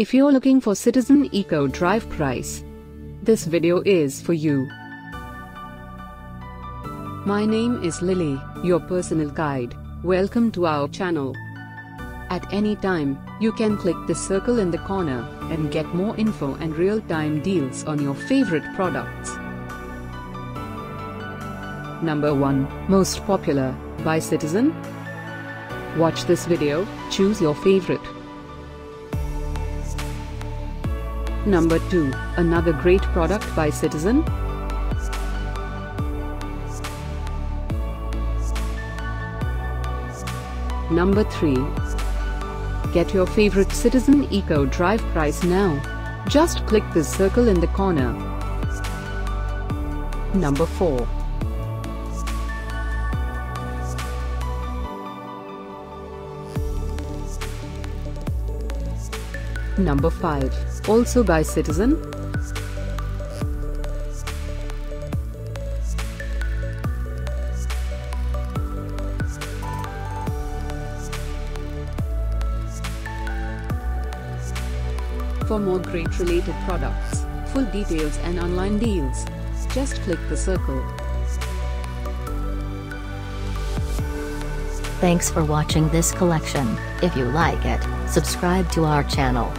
If you're looking for Citizen Eco Drive price, this video is for you. My name is Lily, your personal guide. Welcome to our channel. At any time, you can click the circle in the corner and get more info and real-time deals on your favorite products. Number 1, Most Popular, by Citizen. Watch this video, choose your favorite. Number 2, another great product by Citizen. Number 3. Get your favorite Citizen Eco Drive price now. Just click this circle in the corner. Number 4. Number 5. Also by Citizen. For more great related products, full details and online deals, just click the circle. Thanks for watching this collection. If you like it, subscribe to our channel.